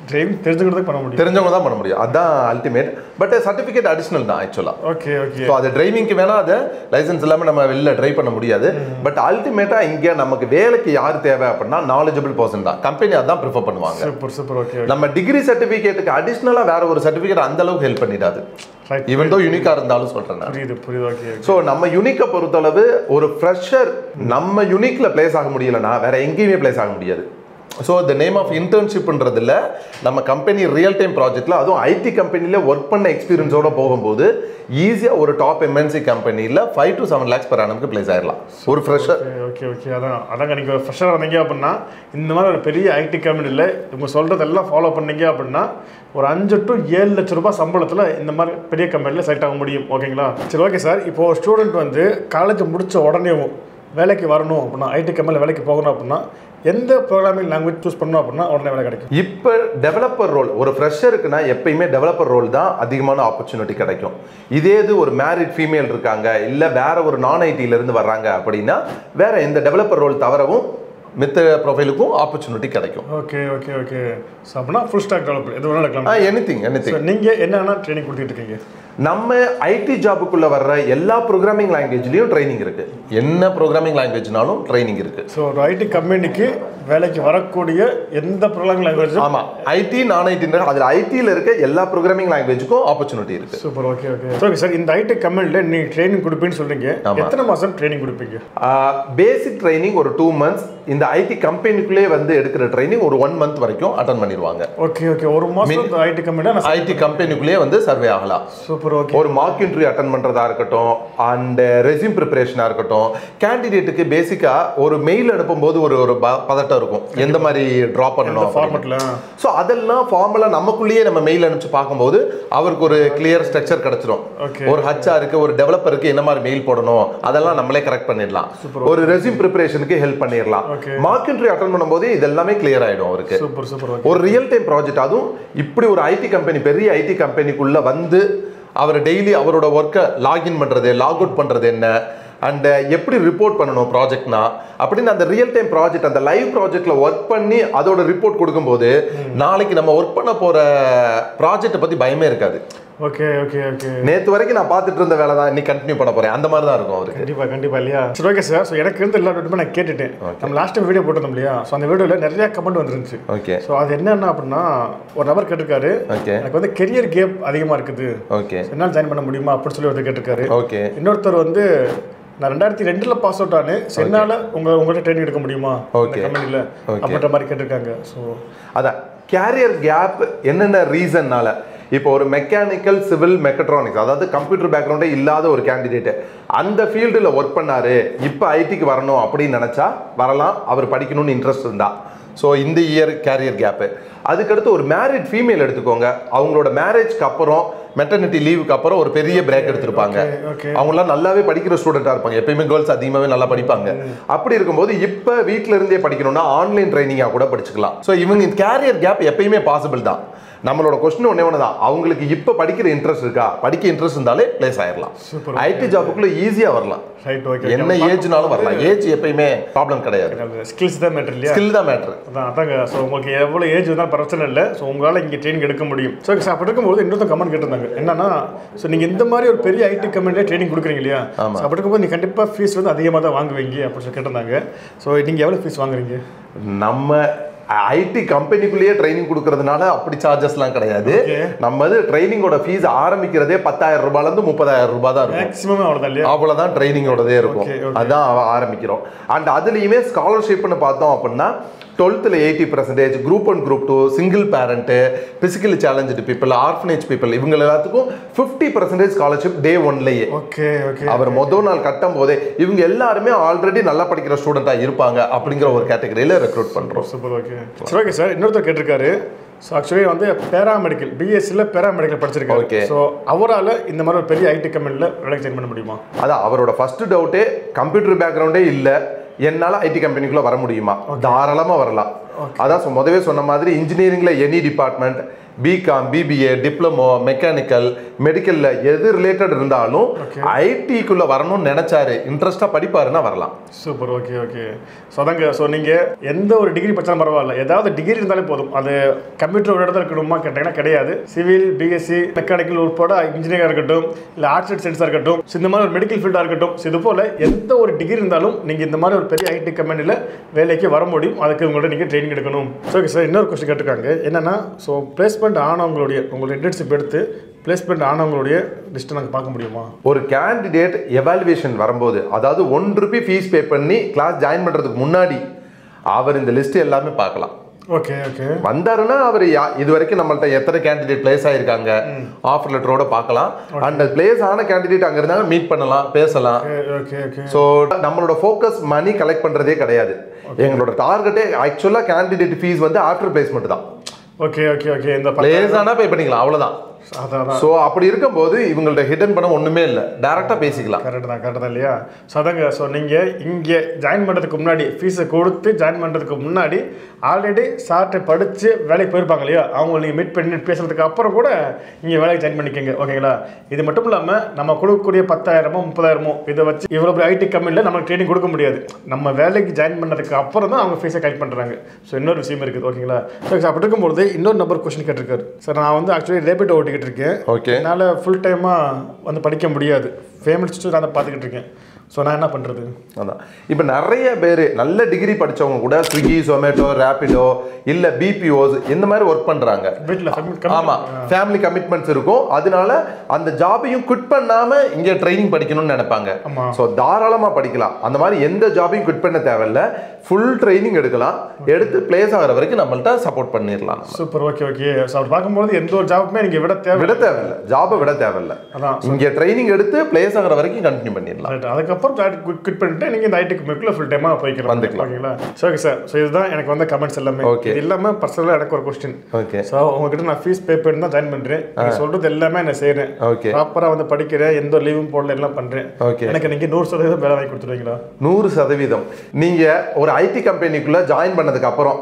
[SPEAKER 1] ட்ரைவிங் தெரிஞ்சுக்கிறதுக்கு பண்ண முடியும்.
[SPEAKER 2] தெரிஞ்சவங்க தான் பண்ண முடியும். அதான் அல்டிமேட் பட் சர்டிஃபிகேட் அடிஷனல் தான் ஆக்சுவலா
[SPEAKER 1] ஓகே ஓகே
[SPEAKER 2] ஸோ அது டிரைவிங்க்கு வேணா அது லைசென்ஸ் இல்லாம நம்ம வெளில ட்ரைவ் பண்ண முடியாது. பட் அல்டிமேட்டா இங்க நமக்கு வேலைக்கு யார் தேவை அப்படின்னா நாலேஜபிள் பர்சன் தான். கம்பெனி அதான் ப்ரிஃபர் பண்ணுவாங்க.
[SPEAKER 1] சூப்பர் சூப்பர் ஓகே
[SPEAKER 2] நம்ம டிகிரி சர்டிஃபிகேட்டுக்கு அடிஷ்னலா வேற ஒரு சர்டிஃபிகேட் அந்த அளவுக்கு ஹெல்ப் பண்ணிடாது ஈவன் தோ யூனிக்கா இருந்தாலும் சொல்றேன் நான்.
[SPEAKER 1] புரியுது புரியுது ஓகே
[SPEAKER 2] ஸோ நம்ம யூனிக்கை பொறுத்தளவு ஒரு ஃப்ரெஷர் நம்ம யூனிக்ல பிளேஸ் ஆக முடியலன்னா வேற எங்கேயுமே பிளேஸ் ஆக முடியாது. ஸோ த நேம் ஆஃப் இன்டர்ன்ஷிப்ன்றதில் நம்ம கம்பெனி ரியல் டைம் ப்ராஜெக்ட்டில் அதுவும் ஐடி கம்பெனியில் ஒர்க் பண்ண எக்ஸ்பீரியன்ஸோடு போகும்போது ஈஸியாக ஒரு டாப் எம்என்சி கம்பெனியில் five to seven lakhs per annum place ஆயிடலாம் ஒரு ஃப்ரெஷர்
[SPEAKER 1] ஓகே ஓகே அதான். அதாங்க நீங்கள் ஃப்ரெஷ்ஷாக வந்தீங்க அப்படின்னா இந்த மாதிரி ஒரு பெரிய ஐடி கம்பெனியில் இவங்க சொல்கிறதெல்லாம் ஃபாலோ பண்ணீங்க அப்படின்னா ஒரு அஞ்சு டு ஏழு லட்ச ரூபாய் சம்பளத்தில் இந்த மாதிரி பெரிய கம்பெனியில் செலக்ட் ஆக முடியும். ஓகேங்களா சரி ஓகே சார் இப்போ ஸ்டூடெண்ட் வந்து காலேஜ் முடித்த உடனேவும் வேலைக்கு வரணும் அப்படின்னா ஐடி கம்பெனியில் வேலைக்கு போகணும் அப்படின்னா எந்த ப்ரோக்ராமிங் லாங்குவேஜ் சூஸ் பண்ணணும் அப்படின்னா உடனே வேலை கிடைக்கும்.
[SPEAKER 2] இப்போ டெவலப்பர் ரோல் ஒரு ஃப்ரெஷருக்குன்னா எப்பயுமே டெவலப்பர் ரோல் தான் அதிகமான ஆப்பர்ச்சுனிட்டி கிடைக்கும். இதே இது ஒரு மேரிட் ஃபீமேல் இருக்காங்க இல்லை வேற ஒரு நான் ஐடியிலேருந்து வர்றாங்க அப்படின்னா வேற எந்த டெவலப்பர் ரோல் தவிரவும் மித்த ப்ரொஃபைலுக்கும் ஆப்பர்ச்சுனிட்டி கிடைக்கும்.
[SPEAKER 1] ஓகே ஓகே ஓகே ஸோ அப்படின்னா ஃபுல் ஸ்டாக் டெவலப்பர் எது வேணாலும் இருக்கலாம்
[SPEAKER 2] எனி திங் எனி
[SPEAKER 1] ஸோ நீங்கள் என்னென்ன ட்ரைனிங் கொடுத்துட்டு இருக்கீங்க?
[SPEAKER 2] நம்ம ஐடி ஜாபுக்குள்ள வர்ற எல்லா ப்ரோக்ராமிங் லாங்குவேஜ்லயும் ட்ரைனிங் இருக்கு. என்ன ப்ரோக்ராமிங் லாங்குவேஜ்னாலும் ட்ரைனிங் இருக்கு.
[SPEAKER 1] ஸோ ஒரு ஐடி கம்பெனிக்கு வேலைக்கு வரக்கூடிய எந்த ப்ரோக்ராமிங் லாங்குவேஜும்
[SPEAKER 2] ஆமா ஐடி நான் ஐடி அதுல ஐடியில் இருக்க எல்லா ப்ரோக்ராமிங் லாங்குவேஜுக்கும் ஆப்பர்ச்சுனிட்டி இருக்கு.
[SPEAKER 1] Super okay okay okay sir இந்த ஐடி கம்பெனியில் நீங்கள் ட்ரைனிங் கொடுப்பீங்கன்னு சொல்றீங்க.
[SPEAKER 2] ஆமா.
[SPEAKER 1] எத்தனை மாதம் ட்ரைனிங் கொடுப்பீங்க?
[SPEAKER 2] பேசிக் ட்ரைனிங் ஒரு டூ மந்த்ஸ் இந்த ஐடி கம்பெனிக்குள்ளே வந்து எடுக்கிற ட்ரைனிங் ஒரு ஒன் மந்த் வரைக்கும் அட்டன் பண்ணிடுவாங்க.
[SPEAKER 1] ஓகே ஓகே ஒரு மாதம் ஐடி கம்பெனியில் நான்
[SPEAKER 2] ஐடி கம்பெனிக்குள்ளேயே வந்து சர்வே ஆகலாம்.
[SPEAKER 1] சூப்பர் ஓகே
[SPEAKER 2] ஒரு மார்க் இன்டர்வியூ அட்டன் பண்றதா இருக்கட்டும் அண்ட் ரெசியூம் ப்ரிப்பரேஷனா இருக்கட்டும் கேண்டிடேட்டுக்கு பேசிக்கா ஒரு மெயில் அனுப்பும்போது ஒரு ஒரு பதட்டம் இருக்கும். எந்த மாதிரி ட்ராப் பண்ணணும்.
[SPEAKER 1] ஃபார்மெட்டில்
[SPEAKER 2] ஸோ அதெல்லாம் ஃபார்முலா நமக்குள்ளேயே நம்ம மெயில் அனுப்பிச்சு பார்க்கும்போது அவருக்கு ஒரு கிளியர் ஸ்ட்ரக்சர் கிடைச்சிரும்.
[SPEAKER 1] Okay.
[SPEAKER 2] ஒரு ஹச்ஆருக்கு ஒரு டெவலப்பருக்கு என்ன மாதிரி மெயில் போடணும் அதெல்லாம் நம்மளே கரெக்ட் பண்ணிடலாம். ஒரு ரெசியூம் ப்ரிப்பரேஷனுக்கு ஹெல்ப் பண்ணிடலாம். மார்க் இன்டர்வியூ அட்டன் பண்ணும்போது இது எல்லாமே கிளியர் ஆயிடும் அவருக்கு.
[SPEAKER 1] சூப்பர் சூப்பர்
[SPEAKER 2] ஒரு ரியல் டைம் ப்ராஜெக்ட் அதுவும் இப்படி ஒரு ஐடி கம்பெனி பெரிய ஐடி கம்பெனிக்குள்ள வந்து அவர் டெய்லி அவரோட ஒர்க்கை லாகின் பண்றது லாக் அவுட் பண்றது என்ன? அண்ட் எப்படி ரிப்போர்ட் பண்ணணும் ப்ராஜெக்ட்னா அப்படின்னு அந்த ரியல் டைம் ப்ராஜெக்ட் அந்த லைவ் ப்ராஜெக்ட்ல ஒர்க் பண்ணி அதோட ரிப்போர்ட் கொடுக்கும்போது நாளைக்கு நம்ம ஒர்க் பண்ண போற ப்ராஜெக்ட்டை பத்தி பயமே இருக்காது.
[SPEAKER 1] Okay okay okay.
[SPEAKER 2] நேத்து வரைக்கும் நான் பார்த்துட்டு இருந்த வேலை தான். இன்னைக்கு கண்டினியூ பண்ண போறேன். அந்த மாதிரி தான் இருக்கும் அவருக்கு.
[SPEAKER 1] கண்டிப்பா கண்டிப்பா இல்லையா? சரி ஓகே சார் ஸோ எனக்கு இருந்து எல்லா டவுட்டுமே நான் கேட்டுட்டேன். நம்ம லாஸ்ட் டைம் வீடியோ போட்டிருந்தோம் இல்லையா? ஸோ அந்த வீடியோவில் நிறைய கமெண்ட் வந்துருந்துச்சு.
[SPEAKER 2] ஓகே
[SPEAKER 1] ஸோ அது என்னென்ன அப்படின்னா ஒரு நபர் கேட்டிருக்காரு.
[SPEAKER 2] ஓகே
[SPEAKER 1] எனக்கு வந்து கெரியர் கேப் அதிகமாக இருக்குது.
[SPEAKER 2] ஓகே
[SPEAKER 1] என்னால் ஜாயின் பண்ண முடியுமா அப்படின்னு சொல்லி ஒருத்தர் கேட்டிருக்காரு.
[SPEAKER 2] ஓகே
[SPEAKER 1] இன்னொருத்தர் வந்து நான் ரெண்டாயிரத்தி ரெண்டில் பாஸ் அவுட் ஆனேன். என்னால் உங்க உங்கள்கிட்ட ட்ரைனிங் எடுக்க முடியுமா?
[SPEAKER 2] Okay.
[SPEAKER 1] கம்பெனியில். அப்படின்ற மாதிரி கேட்டிருக்காங்க. ஸோ
[SPEAKER 2] அதான் கேரியர் கேப் என்னென்ன ரீசன்னால இப்போ ஒரு மெக்கானிக்கல் சிவில் மெக்கட்ரானிக்ஸ் அதாவது கம்ப்யூட்டர் பேக்ரவுண்டே இல்லாத ஒரு கேண்டிடேட் அந்த ஃபீல்டில் ஒர்க் பண்ணாரு இப்போ ஐடிக்கு வரணும் அப்படின்னு நினச்சா வரலாம் அவர் படிக்கணும்னு இன்ட்ரெஸ்ட் இருந்தா. ஸோ இந்த இயர் கேரியர் கேப்பு அதுக்கடுத்து ஒரு மேரிட் ஃபீமேல் எடுத்துக்கோங்க. அவங்களோட மேரேஜ்க்கு அப்புறம் மெட்டர்னிட்டி லீவுக்கு அப்புறம் ஒரு பெரிய பிரேக் எடுத்திருப்பாங்க. அவங்களாம் நல்லாவே படிக்கிற ஸ்டூடெண்ட்டாக இருப்பாங்க. எப்பயுமே கேர்ள்ஸ் அதிகமாகவே நல்லா படிப்பாங்க. அப்படி இருக்கும்போது இப்போ வீட்டில இருந்தே படிக்கணும்னா ஆன்லைன் ட்ரைனிங்காக கூட படிச்சுக்கலாம். ஸோ இவங்க கேரியர் கேப் எப்பயுமே பாசிபிள் தான். நம்மளோட கொஸ்டின் ஒன்றே ஒன்று தான் அவங்களுக்கு இப்போ படிக்கிற இன்ட்ரெஸ்ட் இருக்கா? படிக்க இன்ட்ரெஸ்ட் இருந்தாலே பிளேஸ் ஆயிடலாம். ஐடி ஜாப்புக்குள்ள ஈஸியாக வரலாம்.
[SPEAKER 1] ரைட் ஓகே
[SPEAKER 2] என்ன ஏஜ்னாலும் வரலாம். ஏஜ் எப்பயுமே ப்ராப்ளம் கிடையாது.
[SPEAKER 1] ஸ்கில்ஸ் தான் மேட்டர் இல்லையா?
[SPEAKER 2] ஸ்கில் தான் மேட்ரு
[SPEAKER 1] அதான் அதாங்க. ஸோ உங்களுக்கு எவ்வளோ ஏஜ் இருந்தாலும் பிரச்சனை இல்லை. ஸோ உங்களால் இங்கே ட்ரைனிங் எடுக்க முடியும். ஸோ அப்படி இருக்கும்போது இன்னொருத்தர் கமெண்ட் கேட்டிருந்தாங்க. என்னன்னா ஸோ நீங்கள் இந்த மாதிரி ஒரு பெரிய ஐடி கம்பெனியில் ட்ரைனிங் கொடுக்குறீங்க இல்லையா? அப்படி இருக்கும்போது நீங்கள் கண்டிப்பாக ஃபீஸ் வந்து அதிகமாக தான் வாங்குவீங்க அப்படின்னு சொல்லி கேட்டிருந்தாங்க. ஸோ நீங்கள் எவ்வளோ ஃபீஸ் வாங்குறீங்க?
[SPEAKER 2] நம்ம ஐடி கம்பெனிக்குள்ளேயே ட்ரைனிங் கொடுக்கறதுனால அப்படி சார்ஜஸ்லாம் கிடையாது. நம்ம ட்ரைனிங்கோட ஃபீஸ் ஆரம்பிக்கிறதே பத்தாயிரம் ரூபாயிலேருந்து முப்பதாயிரம் ரூபாய் தான் இருக்கும்.
[SPEAKER 1] மேக்ஸிமம் அவ்வளோதான்
[SPEAKER 2] ட்ரைனிங்கோடதே இருக்கும். அவ- ஆரம்பிக்கிறோம். அண்ட் அதுலேயுமே ஸ்காலர்ஷிப்னு பார்த்தோம் அப்படின்னா டுவெல்த்தில் eighty percentage group one group two single parent physically challenge people orphanage people இவங்க எல்லாத்துக்கும் ஃபிஃப்டி பர்சன்டேஜ் ஸ்காலர்ஷிப் டே ஒன்லேயே
[SPEAKER 1] ஓகே ஓகே
[SPEAKER 2] அவர் முதல் நாள் கட்டும் போதே இவங்க எல்லாருமே ஆல்ரெடி நல்லா படிக்கிற ஸ்டூடெண்ட்டாக இருப்பாங்க அப்படிங்கிற ஒரு கேட்டகரியில் ரெக்ரூட் பண்ணுறோம்
[SPEAKER 1] சூப்பர் ஓகே சரி ஓகே சார் இன்னொருத்தர் கேட்டிருக்காரு. ஸோ ஆக்சுவலி வந்து பேராமெடிக்கல் பிஎஸ்சியில் பேராமெடிக்கல் படிச்சிருக்காரு.
[SPEAKER 2] Okay.
[SPEAKER 1] ஸோ அவரால் இந்த மாதிரி ஒரு பெரிய ஐடி கம்பெனியில் வேலைக்கு ஜாயின் பண்ண முடியுமா?
[SPEAKER 2] அதான் அவரோட ஃபர்ஸ்ட் டவுட்டே கம்ப்யூட்டர் பேக்ரவுண்டே இல்லை. என்னால் ஐடி கம்பெனிக்குள்ளே வர முடியுமா? தாராளமாக வரலாம். அதான் முதவே சொன்ன மாதிரி இன்ஜினியரிங்கில் any department BCom BBA diploma mechanical மெடிக்கலில் எது ரிலேட்டட் இருந்தாலும் ஐடிக்குள்ளே வரணும்னு நினச்சாரு. இன்ட்ரெஸ்ட்டாக படிப்பாருன்னா வரலாம்.
[SPEAKER 1] சூப்பர் ஓகே ஓகே ஸோ அதாங்க ஸோ நீங்கள் எந்த ஒரு டிகிரி படித்தாலும் பரவாயில்ல. ஏதாவது டிகிரி இருந்தாலே போதும். அது கம்ப்யூட்டர் ஒரு இடத்துல இருக்கணுமா கேட்டிங்கன்னா கிடையாது. சிவில் பிஎஸ்சி மெக்கானிக்கல் உட்பட இன்ஜினியராக இருக்கட்டும் இல்லை ஆர்ட்ஸ் அண்ட் சயின்ஸாக இருக்கட்டும் இந்த மாதிரி ஒரு மெடிக்கல் ஃபீல்டாக இருக்கட்டும் இது போல் எந்த ஒரு டிகிரி இருந்தாலும் நீங்கள் இந்த மாதிரி ஒரு பெரிய ஐடி கம்பெனியில் வேலைக்கு வர முடியும். அதுக்கு உங்கள்ட்ட நீங்கள் ட்ரைனிங் எடுக்கணும். ஸோ ஓகே சார் இன்னொரு கொஸ்டின் கேட்டிருக்காங்க. என்னென்னா ஸோ பிளேஸ்மெண்ட் ஆனவங்களுடைய உங்களுடைய இன்டர்ன்ஷிப் எடுத்து பிளேஸ்மெண்ட் ஆனவங்களுடைய லிஸ்ட்டை நாங்கள் பார்க்க முடியுமா?
[SPEAKER 2] ஒரு கேண்டிடேட் எவாலுவேஷன் வரும்போது அதாவது ஒன் ருபி ஃபீஸ் பே பண்ணி கிளாஸ் ஜாயின் பண்ணுறதுக்கு முன்னாடி அவர் இந்த லிஸ்ட்டு எல்லாமே பார்க்கலாம்.
[SPEAKER 1] ஓகே ஓகே
[SPEAKER 2] வந்தாருன்னா அவர் இது வரைக்கும் நம்மள்ட்ட எத்தனை கேண்டிடேட் பிளேஸ் ஆயிருக்காங்க? ஆஃபர் லெட்டரோட பார்க்கலாம். அந்த பிளேஸ் ஆன கேண்டிடேட் அங்க இருந்தாங்க மீட் பண்ணலாம் பேசலாம்.
[SPEAKER 1] ஓகே ஓகே
[SPEAKER 2] ஸோ நம்மளோட ஃபோக்கஸ் மணி கலெக்ட் பண்றதே கிடையாது. எங்களோட டார்கெட்டே ஆக்சுவலா கேண்டிடேட் ஃபீஸ் வந்து ஆஃப்டர் பிளேஸ்மெண்ட் தான்.
[SPEAKER 1] ஓகே ஓகே ஓகே இந்த
[SPEAKER 2] பிளேஸ் ஆனா பே பண்ணிக்கலாம் அவ்வளவுதான்.
[SPEAKER 1] அதான்
[SPEAKER 2] ஸோ அப்படி இருக்கும்போது இவங்கள்ட்ட ஹிடன் பணம் ஒண்ணுமே இல்லை. டைரக்டா பேசிக்கலாம்.
[SPEAKER 1] கரெக்ட் தான் கரெக்ட் தான் இல்லையா? ஸோ அதாங்க ஸோ நீங்கள் இங்கே ஜாயின் பண்ணுறதுக்கு முன்னாடி ஃபீஸை கொடுத்து ஜாயின் பண்ணுறதுக்கு முன்னாடி ஆல்ரெடி சார்ட்டை படித்து வேலைக்கு போயிருப்பாங்க இல்லையா? அவங்க நீங்கள் மீட் பண்ணி பேசுறதுக்கு அப்புறம் கூட இங்கே வேலைக்கு ஜாயின் பண்ணிக்கோங்க ஓகேங்களா இது மட்டும் இல்லாமல் நம்ம கொடுக்கக்கூடிய பத்தாயிரமோ முப்பதாயிரமோ இதை வச்சு இவ்வளோ பெரிய ஐடி கம்பெனியில் நமக்கு ட்ரைனிங் கொடுக்க முடியாது. நம்ம வேலைக்கு ஜாயின் பண்ணதுக்கு அப்புறம் தான் அவங்க ஃபீஸை கலெக்ட் பண்ணுறாங்க ஸோ இன்னொரு விஷயம் இருக்குது ஓகேங்களா ஸோ அப்படி இருக்கும்போது இன்னொரு நம்பர் கொஸ்டின் கேட்டிருக்காரு. சார் நான் வந்து ஆக்சுவலி ரேபிட் ஓட்டிக்கிட்டு இருக்கேன்
[SPEAKER 2] ஓகே
[SPEAKER 1] என்னால் ஃபுல் டைமாக வந்து படிக்க முடியாது. ஃபேமிலி சுச்சு நான் பார்த்துக்கிட்டு இருக்கேன். ஸோ நான் என்ன பண்ணுறது
[SPEAKER 2] அதான். இப்போ நிறைய பேர் நல்ல டிகிரி படிச்சவங்க கூட ஸ்விக்கி ஜொமேட்டோ ரேபிடோ இல்ல பிபிஓஸ் இந்த மாதிரி ஒர்க் பண்றாங்க.
[SPEAKER 1] வீட்டில்
[SPEAKER 2] ஆமா. ஃபேமிலி கமிட்மெண்ட்ஸ் இருக்கும். அதனால அந்த ஜாபையும் குவிட் பண்ணாம இங்க ட்ரைனிங் படிக்கணும்னு நினைப்பாங்க.
[SPEAKER 1] ஆமா.
[SPEAKER 2] ஸோ தாராளமா படிக்கலாம். அந்த மாதிரி எந்த ஜாபையும் குவிட் பண்ண தேவையில்ல. ஃபுல் ட்ரைனிங் எடுக்கலாம். எடுத்து பிளேஸ் ஆகிற வரைக்கும் நம்மள்ட்ட சப்போர்ட் பண்ணிடலாம்
[SPEAKER 1] சூப்பர் ஓகே ஓகே ஸோ அப்படி பார்க்கும்போது எந்த ஒரு ஜாபுமே நீங்கள் விட தேவை
[SPEAKER 2] விட தேவையில்ல. ஜாபை விட தேவையில்ல.
[SPEAKER 1] அதான்.
[SPEAKER 2] இங்க ட்ரைனிங் எடுத்து பிளேஸ் ஆகிற வரைக்கும் கண்டினியூ பண்ணிடலாம்
[SPEAKER 1] Right. அதுக்கப்புறம் குவிட் பண்ணிட்டு நீங்கள் இந்த ஐடி கம்பெனிக்குள்ள ஃபுல் டைமாக போய்க்கலாம்.
[SPEAKER 2] வந்துக்கலாம்.
[SPEAKER 1] ஓகேங்களா? ஓகே சார் ஸோ இதுதான் எனக்கு வந்த கமெண்ட்ஸ் எல்லாமே. இது இல்லாமல் பர்சனலாக எனக்கு ஒரு கொஸ்டின்
[SPEAKER 2] ஓகே
[SPEAKER 1] ஸோ உங்ககிட்ட நான் ஃபீஸ் பே பண்ணி தான் ஜாயின் பண்ணுறேன் நீங்கள் சொல்கிறது எல்லாமே நான் செய்கிறேன்
[SPEAKER 2] ஓகே
[SPEAKER 1] ப்ராப்பராக வந்து படிக்கிறேன் எந்த லீவும் போடல எல்லாம் பண்ணுறேன்
[SPEAKER 2] ஓகே
[SPEAKER 1] எனக்கு நீங்கள் நூறு சதவீதம் வேலை வாங்கி கொடுத்துருவீங்களா?
[SPEAKER 2] நூறு சதவீதம். நீங்க ஒரு ஐடி கம்பெனிக்குள்ள ஜாயின் பண்ணதுக்கு அப்புறம்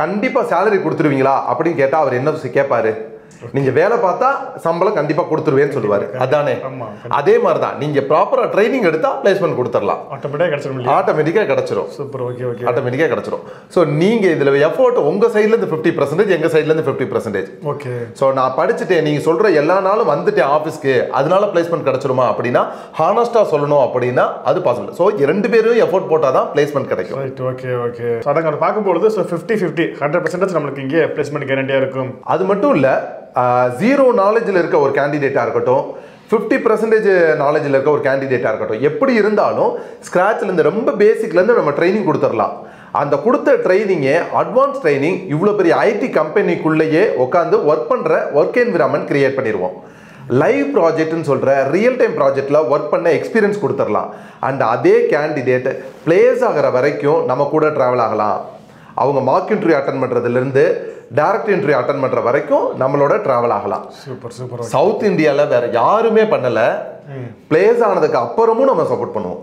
[SPEAKER 2] கண்டிப்பா சேலரி கொடுத்துருவீங்களா? அப்படின்னு கேட்டா அவர் என்ன கேட்பாரு நீங்க வேலை பார்த்தா சம்பளம் கண்டிப்பா கொடுத்துருவேன்னு சொல்லுவாரு. அதானே? அதே மாதிரி தான் நீங்க ப்ராப்பரா ட்ரைனிங் எடுத்தா பிளேஸ்மெண்ட் கொடுத்துடலாம்.
[SPEAKER 1] ஆட்டோமேட்டிக்காக கிடச்சிடும்
[SPEAKER 2] ஆட்டோமேட்டிக்கா கிடைச்சிரும்.
[SPEAKER 1] சூப்பர் ஓகே ஓகே
[SPEAKER 2] ஆட்டோமேட்டிக்கா கிடைச்சிரும். ஸோ நீங்க இதுல எஃபோர்ட் உங்க சைட்ல இருந்து ஃபிஃப்டி பர்சன்டேஜ் எங்க சைட்ல இருந்து ஃபிஃப்டி பர்சன்டேஜ்
[SPEAKER 1] ஓகே
[SPEAKER 2] ஸோ நான் படிச்சுட்டேன். நீங்க சொல்ற எல்லா நாளும் வந்துட்டேன் ஆஃபீஸ்க்கு அதனால பிளேஸ்மெண்ட் கிடைச்சிருமா அப்படின்னா ஹானஸ்டா சொல்லணும் அப்படின்னா அது பாசிபிள் ஸோ ரெண்டு பேரும் எஃபோர்ட் போட்டால் தான் பிளேஸ்மெண்ட் கிடைக்கும்.
[SPEAKER 1] ரைட் ஓகே ஓகே ஸோ அதை பார்க்கும்பொழுது so fifty fifty hundred percentage நம்மளுக்கு இங்கே பிளேஸ்மெண்ட் கேரண்டியாக இருக்கும்.
[SPEAKER 2] அது மட்டும் இல்லை ஜீரோ நாலேஜில் இருக்க ஒரு கேண்டிடேட்டாக இருக்கட்டும் ஃபிஃப்டி பர்சன்டேஜ் நாலேஜில் இருக்க ஒரு கேண்டிடேட்டாக இருக்கட்டும் எப்படி இருந்தாலும் ஸ்க்ராட்ச்லேருந்து ரொம்ப பேசிக்லேருந்து நம்ம ட்ரைனிங் கொடுத்துடலாம். அந்த கொடுத்த ட்ரைனிங்கே அட்வான்ஸ் ட்ரைனிங் இவ்வளோ பெரிய ஐடி கம்பெனிக்குள்ளேயே உட்காந்து ஒர்க் பண்ணுற ஒர்க் என்விரான்மெண்ட் க்ரியேட் பண்ணிடுவோம். லைவ் ப்ராஜெக்ட்னு சொல்கிற ரியல் டைம் ப்ராஜெக்டில் ஒர்க் பண்ண எக்ஸ்பீரியன்ஸ் கொடுத்துடலாம். அண்ட் அதே கேண்டிடேட் பிளேஸ் ஆகிற வரைக்கும் நம்ம கூட ட்ராவல் ஆகலாம். அவங்க மார்க் இன்டர்வியூ அட்டன் பண்ணுறதுலேருந்து டைரக்ட் இன்டர்வியூ அட்டன் பண்ணுற வரைக்கும் நம்மளோட ட்ராவல் ஆகலாம்.
[SPEAKER 1] சூப்பர் சூப்பர்
[SPEAKER 2] சவுத் இந்தியாவில் வேற யாருமே பண்ணலை. பிளேஸ் ஆனதுக்கு அப்புறமும் நம்ம சப்போர்ட் பண்ணுவோம்.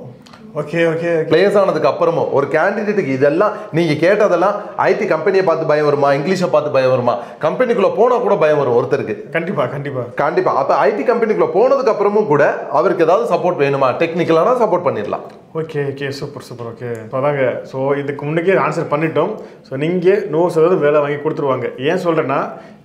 [SPEAKER 1] ஓகே ஓகே
[SPEAKER 2] பிளேஸ் ஆனதுக்கு அப்புறமும் ஒரு கேண்டிடேட்டுக்கு இதெல்லாம் நீங்கள் கேட்டதெல்லாம் ஐடி கம்பெனியை பார்த்து பயம் வருமா? இங்கிலீஷை பார்த்து பயம் வருமா? கம்பெனிக்குள்ளே போனால் கூட பயம் வரும் ஒருத்தருக்கு.
[SPEAKER 1] கண்டிப்பா கண்டிப்பா.
[SPEAKER 2] கண்டிப்பா. அப்ப ஐடி கம்பெனிக்குள்ள போனதுக்கு அப்புறமும் கூட அவருக்கு ஏதாவது சப்போர்ட் வேணுமா? டெக்னிக்கலான சப்போர்ட் பண்ணிடலாம்
[SPEAKER 1] okay okay super super okay so அதாங்க. ஸோ இதுக்கு முன்னுக்கே ஆன்சர் பண்ணிட்டோம். ஸோ நீங்கள் நூறு சதவீதம் வேலை வாங்கி கொடுத்துருவாங்க. ஏன் சொல்கிறேன்னா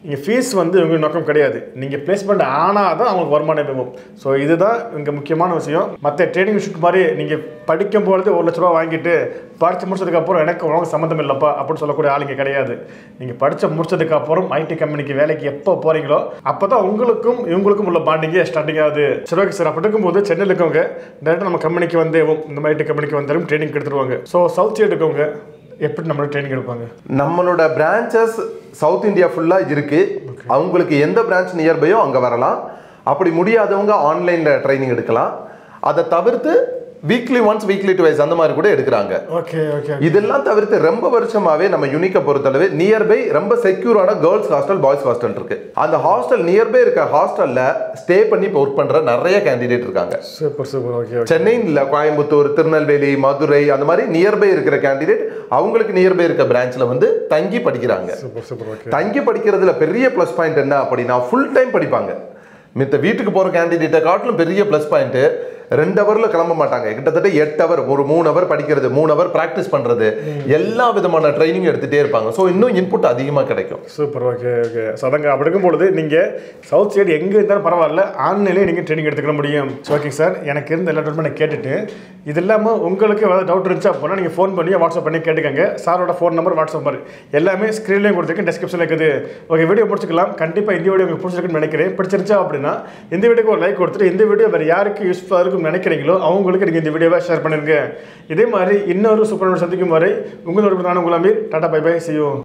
[SPEAKER 1] இங்கே ஃபீஸ் வந்து இவங்க நோக்கம் கிடையாது. நீங்கள் பிளேஸ்மெண்ட் ஆனால் தான் அவங்களுக்கு வருமானம் வேணும் ஸோ இதுதான் இங்கே முக்கியமான விஷயம். மற்ற ட்ரைனிங் ஷூட் மாதிரி நீங்கள் படிக்கும் பொழுது ஒரு லட்ச ரூபா வாங்கிட்டு படித்து முடிச்சதுக்கப்புறம் எனக்கு உனக்கு சம்மந்தம் இல்லைப்பா அப்படின்னு சொல்லக்கூடிய ஆளுங்க கிடையாது. நீங்கள் படித்து முடிச்சதுக்கப்புறம் ஐடி கம்பெனிக்கு வேலைக்கு எப்போ போகிறீங்களோ அப்போ தான் உங்களுக்கும் இவங்களுக்கும் உள்ள பாண்டிங்கே ஸ்டார்டிங் ஆகுது. சரி ஓகே சார் அப்படி இருக்கும்போது சென்னையில் இருக்கவங்க டேரெக்டாக நம்ம கம்பெனிக்கு வந்து இந்த மாதிரி கம்பெனிக்கு வந்தாலும் ட்ரைனிங் எடுத்துருவாங்க ஸோ சவுத் சைடு இருக்கவங்க எப்படி நம்மளுக்கு ட்ரைனிங் எடுப்பாங்க?
[SPEAKER 2] நம்மளோட பிரான்ச்சஸ் சவுத் இந்தியா ஃபுல்லாக இருக்கு. அவங்களுக்கு எந்த பிரான்ச் நியர்பையோ அங்கே வரலாம். அப்படி முடியாதவங்க ஆன்லைனில் ட்ரைனிங் எடுக்கலாம். அதை தவிர்த்து வீக்லி ஒன்ஸ் வீக்லி டுவைஸ் அந்த மாதிரி கூட எடுக்கிறாங்க.
[SPEAKER 1] ஓகே ஓகே
[SPEAKER 2] இதெல்லாம் தவிர்த்து ரொம்ப வருஷமாவே நம்ம யூனிக்கை பொறுத்தளவு நியர்பை ரொம்ப செக்யூரான கேர்ள்ஸ் ஹாஸ்டல் பாய்ஸ் ஹாஸ்டல் இருக்கு. அந்த ஹாஸ்டல் நியர்பை இருக்க ஹாஸ்டல்ல ஸ்டே பண்ணி இப்போ ஒர்க் பண்ற நிறைய கேண்டிடேட் இருக்காங்க.
[SPEAKER 1] சூப்பர் சூப்பர் ஓகே ஓகே
[SPEAKER 2] சென்னையில் கோயம்புத்தூர் திருநெல்வேலி மதுரை அந்த மாதிரி நியர்பை இருக்கிற கேண்டிடேட் அவங்களுக்கு நியர்பை இருக்க பிரான்ச்ல வந்து தங்கி படிக்கிறாங்க.
[SPEAKER 1] சூப்பர் சூப்பர் ஓகே
[SPEAKER 2] தங்கி படிக்கிறதுல பெரிய ப்ளஸ் பாயிண்ட் என்ன அப்படின்னா ஃபுல் டைம் படிப்பாங்க. மித்த வீட்டுக்கு போகிற கேண்டிடேட்டை காட்டிலும் பெரிய ப்ளஸ் பாயிண்ட்டு ரெண்டு ஹவரில் கிளம்ப மாட்டாங்க. கிட்டத்தட்ட எட்டு ஹவர் ஒரு மூணு ஹவர் படிக்கிறது மூணு ஹவர் ப்ராக்டிஸ் பண்ணுறது எல்லா விதமான ட்ரைனிங் எடுத்துகிட்டே இருப்பாங்க. ஸோ இன்னும் இன்புட் அதிகமாக கிடைக்கும்.
[SPEAKER 1] சூப்பர் ஓகே ஓகே சதங்க அப்படி இருக்கும் பொழுது நீங்கள் சவுத் சைடு எங்கே இருந்தாலும் பரவாயில்ல ஆன்லைன்லேயே நீங்கள் ட்ரைனிங் எடுத்துக்க முடியும். ஓகே சார் எனக்கு இருந்த எல்லா டவுட்மே நான் கேட்டுட்டு இது இல்லாமல் உங்களுக்கு ஏதாவது டவுட் இருந்துச்சு அப்படின்னா நீங்கள் ஃபோன் பண்ணி வாட்ஸ்அப் பண்ணி கேட்டுக்கங்க. சாரோட ஃபோன் நம்பர் வாட்ஸ்அப் நம்பர் எல்லாமே ஸ்க்ரீன்லேயும் கொடுத்துருக்கேன் டிஸ்கிரிப்ஷனில் இருக்குது. ஓகே வீடியோ முடிச்சுக்கலாம். கண்டிப்பாக இந்த வீடியோ உங்களுக்கு பிடிச்சிருக்குன்னு நினைக்கிறேன். பிடிச்சிருச்சா அப்படின்னா இந்த வீடியோக்கு ஒரு லைக் கொடுத்துட்டு இந்த வீடியோ வேறு யாருக்கு யூஸ்ஃபுல்லாக இருக்கும்னு நினைக்கிறீங்களோ அவங்களுக்கு நீங்கள் இந்த வீடியோவை ஷேர் பண்ணிருங்க. இதே மாதிரி இன்னொரு சூப்பரான சந்திக்கும் வரை உங்களோட நான் உங்கள் அமீர். டாடா பை பை செய்யும்